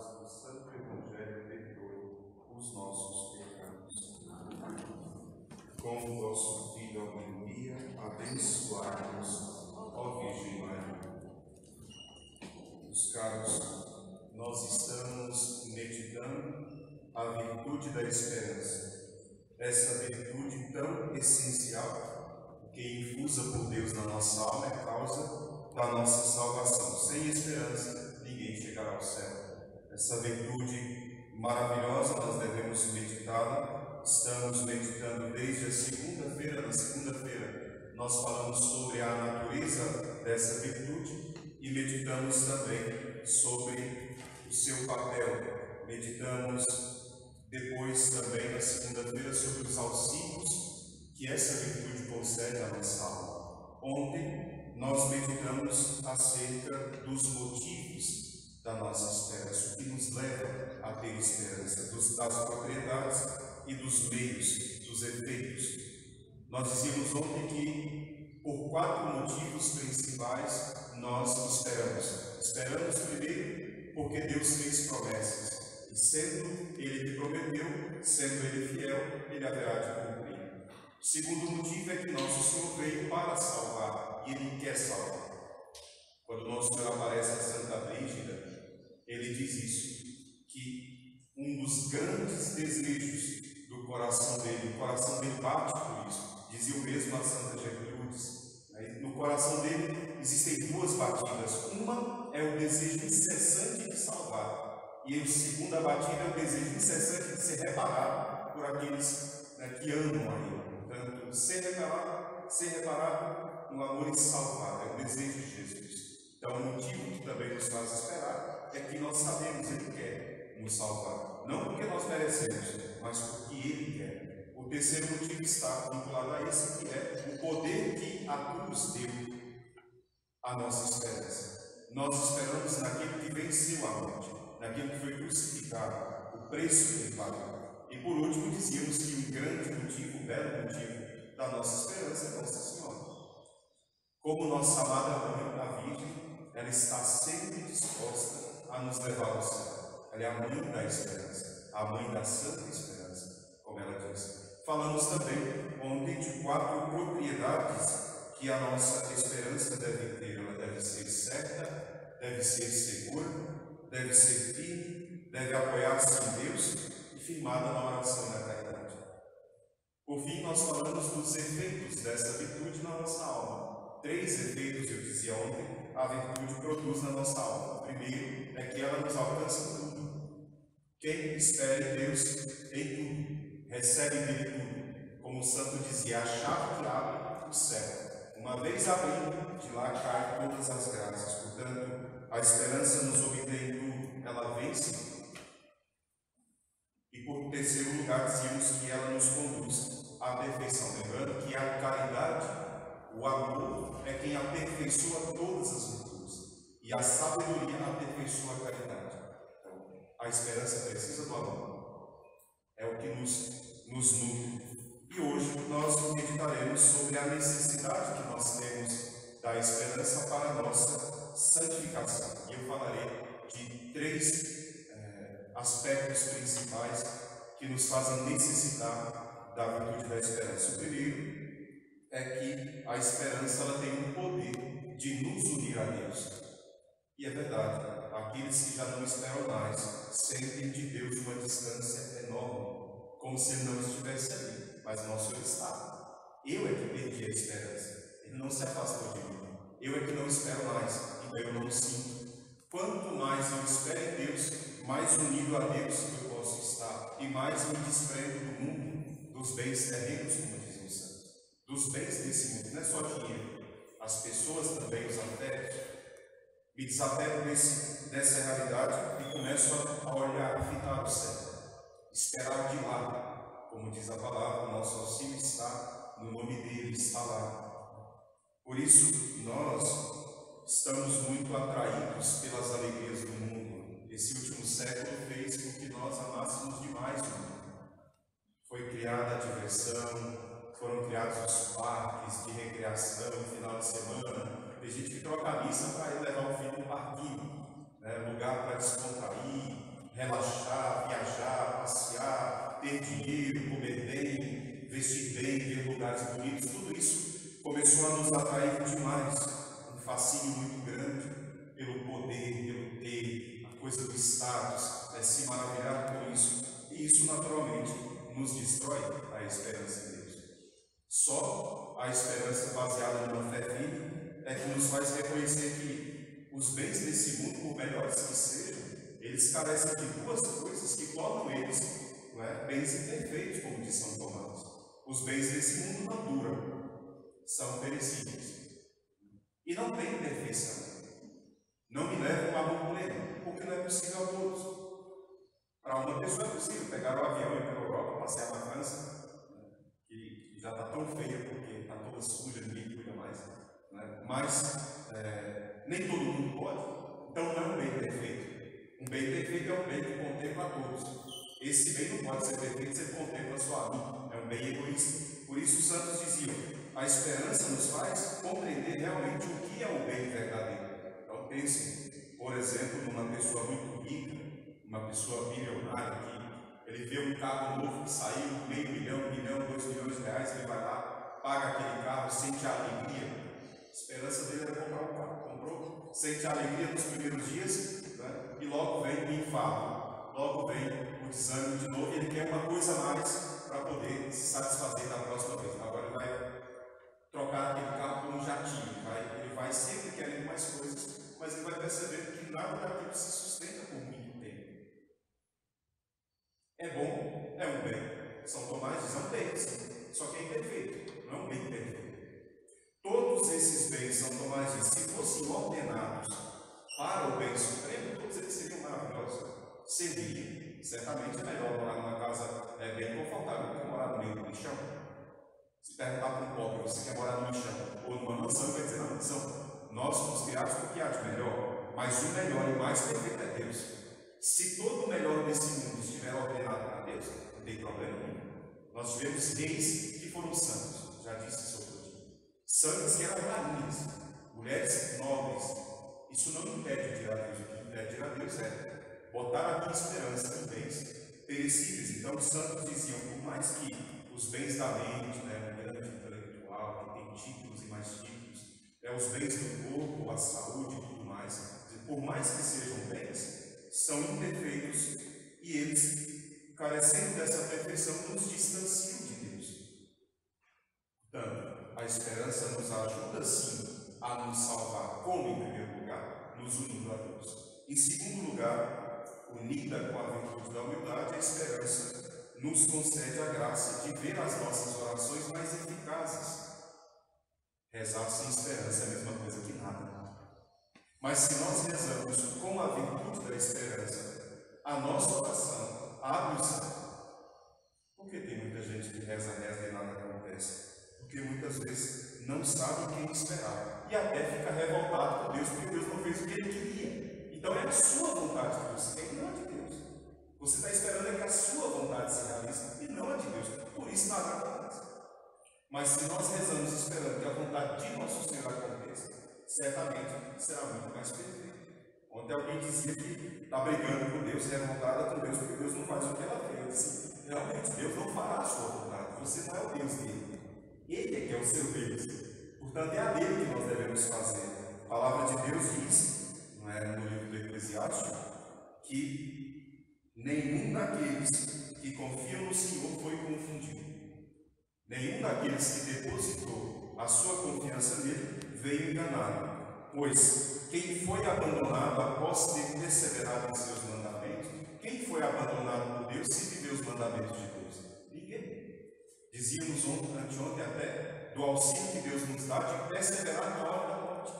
palavras do Santo Evangelho perdoe os nossos pecados. Com o vosso Filho, a Maria, abençoai-nos, ó Virgem Maria. Os caros, nós estamos meditando a virtude da esperança. Essa virtude tão essencial que infusa por Deus na nossa alma é causa da nossa salvação. Sem esperança, ninguém chegará ao céu. Essa virtude maravilhosa nós devemos meditá-la. Estamos meditando desde a segunda-feira. Na segunda-feira nós falamos sobre a natureza dessa virtude e meditamos também sobre o seu papel. Meditamos depois também na segunda-feira sobre os auxílios que essa virtude concede à nossa alma. Ontem nós meditamos acerca dos motivos da nossa esperança, o que nos leva a ter esperança, dos, das propriedades e dos meios, dos efeitos. Nós dizíamos ontem que por quatro motivos principais nós esperamos. Esperamos primeiro porque Deus fez promessas, e sendo Ele que prometeu, sendo Ele fiel, Ele haverá de cumprir. O segundo motivo é que nosso Senhor veio para salvar e Ele quer salvar. Quando nosso Senhor aparece a Santa Brígida, ele diz isso, que um dos grandes desejos do coração dele, o coração dele bate por isso, dizia o mesmo a Santa Gertrudes. No coração dele existem duas batidas. Uma é o desejo incessante de salvar, e a segunda batida é o desejo incessante de ser reparado por aqueles né, que amam a ele. Portanto, ser reparado, ser reparado no amor insalvável, é o desejo de Jesus. Então, o motivo que também nos faz esperar é que nós sabemos Ele quer nos salvar. Não porque nós merecemos, mas porque Ele quer. O terceiro motivo está vinculado a esse, que é o poder que a cruz deu à nossa esperança. Nós esperamos naquele que venceu a morte, naquele que foi crucificado, o preço que ele pagou. E por último, dizíamos que o grande motivo, o belo motivo da nossa esperança é Nossa Senhora. Como nossa amada mãe, a Virgem, ela está sempre disposta a nos levar ao céu. Ela é a mãe da esperança, a mãe da santa esperança, como ela diz. Falamos também ontem de quatro propriedades que a nossa esperança deve ter. Ela deve ser certa, deve ser segura, deve ser firme, deve apoiar-se em Deus e firmada na oração na caridade. Por fim, nós falamos dos efeitos dessa virtude na nossa alma três efeitos, eu dizia ontem, a virtude produz na nossa alma. O primeiro é que ela nos alcança tudo. Quem espera em Deus em tudo, recebe dele tudo. Como o santo dizia, a chave que abre o céu. Uma vez abrindo, de lá caem todas as graças. Portanto, a esperança nos obtém tudo, ela vence e por terceiro lugar, dizíamos que ela nos conduz à perfeição. Lembrando que a caridade o amor é quem aperfeiçoa todas as virtudes. E a sabedoria aperfeiçoa a caridade. Então, a esperança precisa do amor. É o que nos, nos nutre. E hoje nós meditaremos sobre a necessidade que nós temos da esperança para a nossa santificação. E eu falarei de três é, aspectos principais que nos fazem necessitar da virtude da esperança. O primeiro é que a esperança ela tem o poder de nos unir a Deus. E é verdade, aqueles que já não esperam mais sentem de Deus uma distância enorme, como se ele não estivesse ali, mas nosso Senhor está. Eu é que perdi a esperança, ele não se afastou de mim. Eu é que não espero mais, então eu não sinto. Quanto mais eu espero em Deus, mais unido a Deus eu posso estar, e mais me desprendo do mundo, dos bens terrenos, como dos bens desse mundo, não é só dinheiro, as pessoas também, os afetos. Me desapego desse, dessa realidade e começo a olhar, fitar o céu, esperar de lá, como diz a palavra, o nosso auxílio está no nome dele, está lá. Por isso, nós estamos muito atraídos pelas alegrias do mundo. Esse último século fez com que nós amássemos demais o mundo. Foi criada a diversão, foram criados os parques de recreação no final de semana. Tem gente que troca a missa para ir levar o filho no parquinho, né? lugar para descontrair, relaxar, viajar, passear, ter dinheiro, comer bem, vestir bem, ver lugares bonitos, tudo isso começou a nos atrair demais. Um fascínio muito grande pelo poder, pelo ter, a coisa do status, é se maravilhar com isso. E isso naturalmente nos destrói a esperança Deus. Só a esperança baseada numa fé firme é que nos faz reconhecer que os bens desse mundo, por melhores que sejam, eles carecem de duas coisas que tornam eles é, bens imperfeitos, como diz São Tomás. Os bens desse mundo não duram, são perecíveis. E não tem perfeição. Não me leva para um pleno, porque não é possível a todos. Para uma pessoa é possível pegar o um avião e ir para a Europa, passear na França, já está tão feia porque está toda suja, ninguém cuida mais. Né? Mas é, nem todo mundo pode, então não é um bem perfeito. Um bem perfeito é um bem que contempla a todos. Esse bem não pode ser perfeito se contempla só a mim, é um bem egoísta. Por isso os santos diziam: a esperança nos faz compreender realmente o que é o bem verdadeiro. Então pense, por exemplo, numa pessoa muito rica uma pessoa bilionária que ele vê um carro novo que saiu, meio milhão, um milhão, dois milhões de reais, ele vai lá, paga aquele carro, sente a alegria. A esperança dele era comprar um carro, comprou, sente a alegria nos primeiros dias né? e logo vem o infarto, logo vem o desânimo de novo e ele quer uma coisa a mais para poder se satisfazer da próxima vez. Agora ele vai trocar aquele carro por um jatinho, vai, ele vai sempre querendo mais coisas, mas ele vai perceber que nada daquilo se sustenta por mim. É bom, é um bem. São Tomás diz, é um bem, sim. Só que é imperfeito, não é um bem perfeito. Todos diz, se fossem ordenados para o bem supremo, todos eles seriam maravilhosos. Serviriam. Certamente melhor morar numa casa é, bem confortável do que morar no meio do lixão. Se perguntar para um pobre, você quer morar no lixão ou numa mansão, ele vai dizer, na mansão. Nós somos criados para o que há de melhor, mas o melhor e mais perfeito é Deus. Se todo o melhor desse mundo estiver ordenado para Deus, não tem problema nenhum. Nós tivemos reis que foram santos, já disse isso. Santos que eram rainhas, mulheres nobres. Isso não impede de ir a Deus. O que impede de ir a Deus é botar a minha esperança em bens perecíveis. Então os santos diziam, por mais que os bens da mente, né, um grande intelectual, que tem títulos e mais títulos, é, os bens do corpo, a saúde e tudo mais, por mais que sejam bens, são imperfeitos e eles, carecendo dessa perfeição, nos distanciam de Deus. Portanto, a esperança nos ajuda sim a nos salvar, como em primeiro lugar, nos unindo a Deus. Em segundo lugar, unida com a virtude da humildade, a esperança nos concede a graça de ver as nossas orações mais eficazes. Rezar sem esperança é a mesma coisa que nada. Mas se nós rezamos com a virtude da esperança, a nossa oração abre o céu. Por que tem muita gente que reza, reza e nada acontece? Porque muitas vezes não sabe quem esperar e até fica revoltado com Deus porque Deus não fez o que ele queria. Então é a sua vontade você quer e não a de Deus. Você está esperando é que a sua vontade se realize e não a de Deus. Por isso nada acontece. Mas se nós rezamos esperando que a vontade de nosso Senhor aconteça, certamente será muito mais perfeito. Ontem alguém dizia que está brigando com Deus, revoltada com Deus, porque Deus não faz o que ela fez. Eu disse, realmente, Deus não fará a sua vontade. Você não é o Deus dele. Ele é que é o seu Deus. Portanto, é a dele que nós devemos fazer. A palavra de Deus diz, não é, no livro do Eclesiástico, que nenhum daqueles que confiam no Senhor foi confundido. Nenhum daqueles que depositou a sua confiança nele veio enganado. Pois quem foi abandonado após ter perseverado em seus mandamentos, quem foi abandonado por Deus se viveu os mandamentos de Deus? Ninguém. Dizíamos ontem, anteontem até, do auxílio que Deus nos dá de perseverar na hora da morte,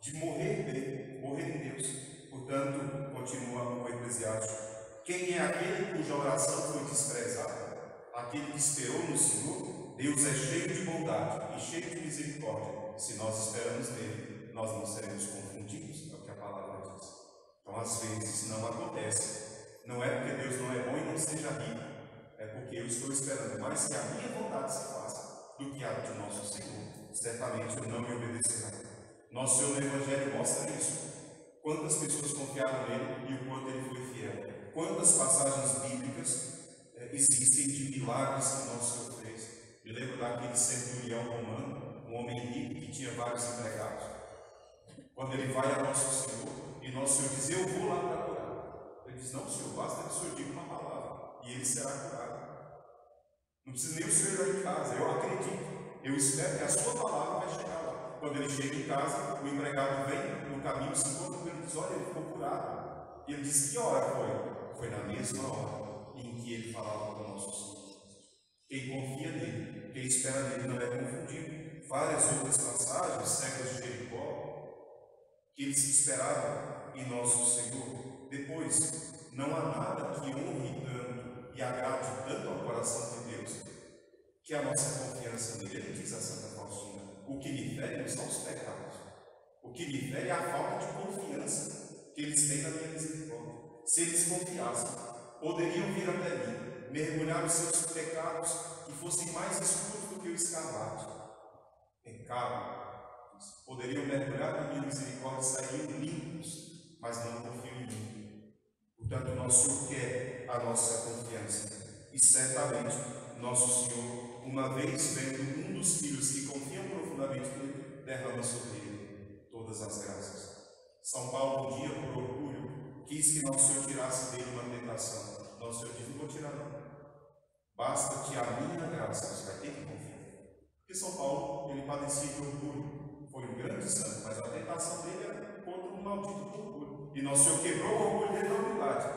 de morrer bem, morrer em Deus. Portanto, continua o Eclesiástico. Quem é aquele cuja oração foi desprezada? Aquele que esperou no Senhor? Deus é cheio de bondade e cheio de misericórdia se nós esperamos nele, nós não seremos confundidos, é o que a palavra diz. Então, às vezes, não acontece. Não é porque Deus não é bom e não seja rico, é porque eu estou esperando mais que a minha vontade se faça do que a de nosso Senhor. Certamente não me obedecerá. Nosso Senhor no Evangelho mostra isso. Quantas pessoas confiaram nele e o quanto ele foi fiel. quantas passagens bíblicas é, existem de milagres que nosso Senhor fez. Me lembro daquele centurião romano, um homem rico que tinha vários empregados. Quando ele vai a nosso Senhor, e nosso Senhor diz: Eu vou lá para curar. Ele diz: Não, Senhor, basta que o Senhor diga uma palavra e ele será curado. Não precisa nem o Senhor ir em casa, eu acredito. Eu espero que a sua palavra vai chegar lá. Quando ele chega em casa, o empregado vem no caminho, se encontra com ele e diz: Olha, ele ficou curado. E ele diz: Que hora foi? Foi na mesma hora em que ele falava com o nosso Senhor. Quem confia nele, quem espera nele, não é confundido. Várias outras passagens, séculos de Jericó, que eles esperavam em nosso Senhor. Depois, não há nada que honre tanto e agrade tanto ao coração de Deus que a nossa confiança nele. Ele diz a Santa Faustina: o que me fere não são os pecados, o que me fere é a falta de confiança que eles têm na minha misericórdia. Se eles confiassem, poderiam vir até mim, mergulhar os seus pecados que fossem mais escuros do que o escarlate. Pecado. Poderiam mergulhar na minha misericórdia e sairiam limpos, mas não confiam em mim. Portanto, nosso Senhor quer a nossa confiança. E certamente, nosso Senhor uma vez vendo um dos filhos que confiam profundamente nele, derrama sobre ele todas as graças. São Paulo, um dia, por orgulho, quis que Nosso Senhor tirasse dele uma tentação. Nosso Senhor disse: Não vou tirar, não. Basta que a minha graça, você vai ter que confiar. Porque São Paulo, ele padecia de orgulho. Foi um grande santo, mas a tentação dele era contra um maldito orgulho. E Nosso Senhor quebrou o orgulho dele na humildade,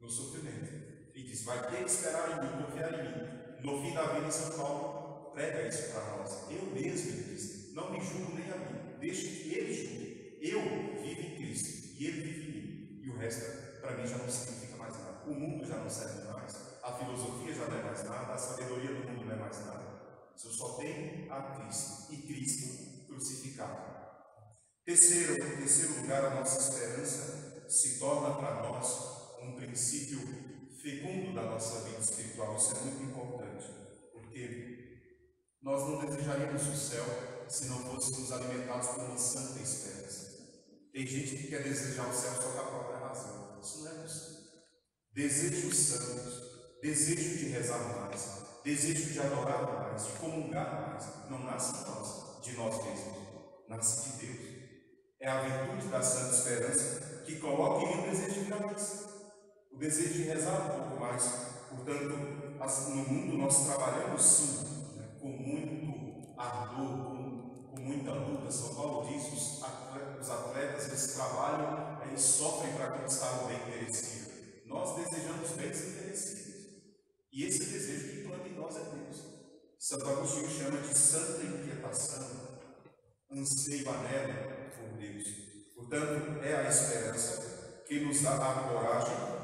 no sofrimento. E disse: Vai ter que esperar em mim, confiar em mim. No fim da vida, São Paulo prega isso para nós. Eu mesmo, ele diz, não me julgo nem a mim, deixe que ele julgue. Eu vivo em Cristo e ele vive em mim. E o resto, para mim, já não significa mais nada. O mundo já não serve mais, a filosofia já não é mais nada, a sabedoria do mundo não é mais nada. Eu só tenho a Cristo e Cristo crucificado. Terceiro, em terceiro lugar, a nossa esperança se torna para nós um princípio fecundo da nossa vida espiritual. Isso é muito importante, porque nós não desejaríamos o céu se não fôssemos alimentados por uma santa esperança. Tem gente que quer desejar o céu só com a própria razão. Isso não é possível. Desejo santos, desejo de rezar mais, desejo de adorar mais, de comungar mais, não nasce de nós, de nós mesmos, nasce de Deus. É a virtude da santa esperança que coloca em o desejo de mais o desejo de rezar um pouco mais. Portanto, no mundo nós trabalhamos sim, né, com muito ardor, com, com, muita luta. São Paulo diz: os atletas, os atletas eles trabalham e sofrem para conquistar o bem merecido. Nós desejamos bens merecidos. E esse desejo que planta em nós é Deus. Santo Agostinho chama de santa inquietação, anseio anelo por Deus. Portanto, é a esperança que nos dá a coragem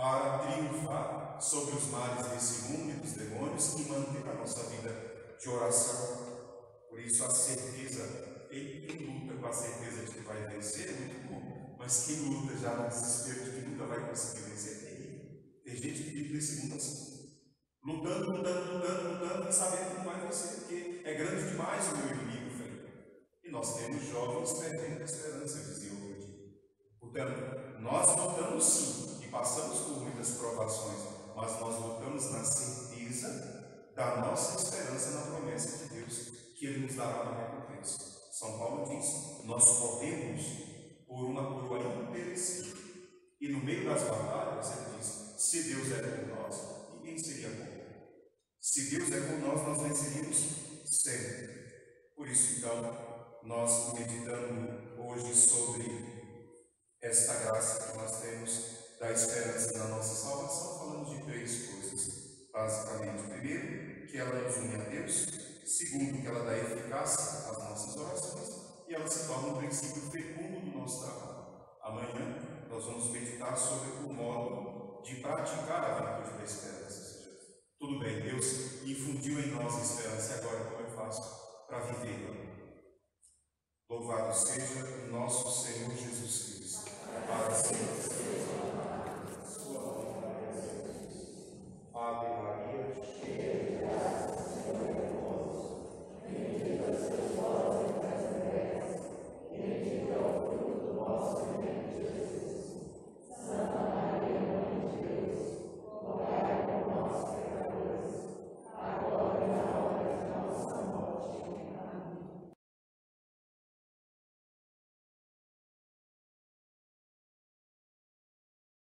para triunfar sobre os males desse mundo e dos demônios e manter a nossa vida de oração. Por isso, a certeza, quem, luta com a certeza de que vai vencer é muito bom, mas quem luta já no desespero de que nunca vai conseguir vencer é terrível. Tem gente que vive nesse mundo assim, lutando, lutando, lutando, lutando e sabendo que não vai vencer, porque é grande demais o meu inimigo, filho. E nós temos jovens perdendo a esperança, dizia hoje. Portanto, nós lutamos sim passamos por muitas provações, mas nós lutamos na certeza da nossa esperança na promessa de Deus, que Ele nos dará uma recompensa. São Paulo diz: nós podemos por uma coroa imperecível. E no meio das batalhas, ele diz: se Deus é por nós, ninguém seria contra. Se Deus é por nós, nós venceríamos sempre. Por isso, então, nós meditando hoje sobre esta graça que nós temos da esperança da nossa salvação, falamos de três coisas, basicamente. Primeiro, que ela nos une a Deus. Segundo, que ela dá eficácia às nossas orações. E ela se torna um princípio fecundo do nosso trabalho. Amanhã, nós vamos meditar sobre o modo de praticar a virtude da esperança. Seja, tudo bem, Deus infundiu em nós a esperança, e agora como eu faço para vivê-la? Louvado seja o nosso Senhor Jesus Cristo. Para sempre.